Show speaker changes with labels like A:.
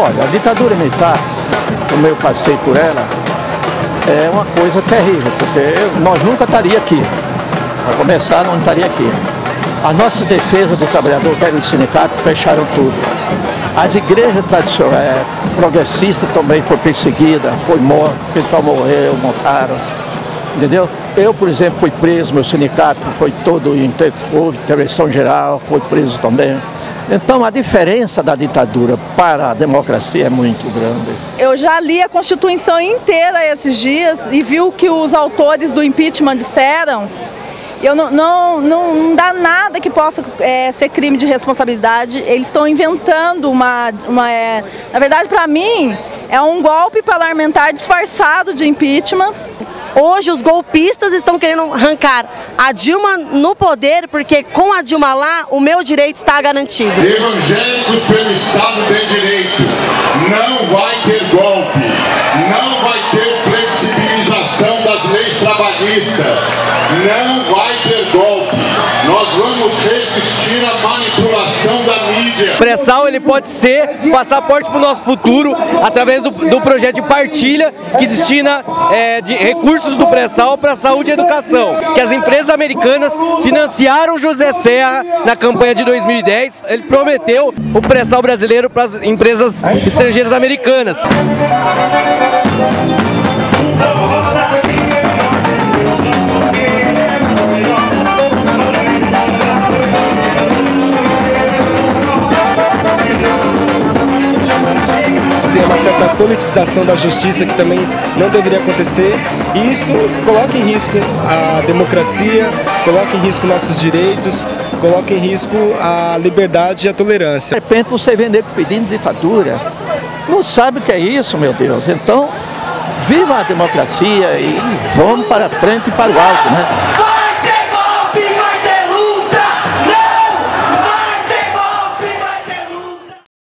A: Olha, a ditadura militar, como eu passei por ela, é uma coisa terrível, porque nós nunca estaria aqui. Para começar, não estaria aqui. As nossas defesas do trabalhador, que eram o sindicato, fecharam tudo. As igrejas tradicionais, é, progressistas também foram perseguidas, foi morto, o pessoal morreu, montaram. Entendeu? Eu, por exemplo, fui preso, meu sindicato foi todo, houve intervenção geral, foi preso também. Então a diferença da ditadura para a democracia é muito grande.
B: Eu já li a Constituição inteira esses dias e vi o que os autores do impeachment disseram. Eu não, não, não, não dá nada que possa é, ser crime de responsabilidade. Eles estão inventando uma. uma é, na verdade, para mim, é um golpe parlamentar disfarçado de impeachment.
C: Hoje os golpistas estão querendo arrancar a Dilma no poder, porque com a Dilma lá, o meu direito está garantido.
D: Evangélicos pelo Estado de Direito, não vai ter golpe, não vai ter flexibilização das leis trabalhistas, não vai ter golpe. Nós vamos resistir à manipulação da mídia.
E: O pré-sal ele pode ser passaporte para o nosso futuro através do, do, projeto de partilha que destina é, de recursos do pré-sal para saúde e educação. Que as empresas americanas financiaram José Serra na campanha de 2010. Ele prometeu o pré-sal brasileiro para as empresas estrangeiras americanas.
F: Politização da justiça que também não deveria acontecer. E isso coloca em risco a democracia, coloca em risco nossos direitos, coloca em risco a liberdade e a tolerância.
A: De repente você vender pedindo ditadura, não sabe o que é isso, meu Deus. Então, viva a democracia e vamos para frente e para o alto, né?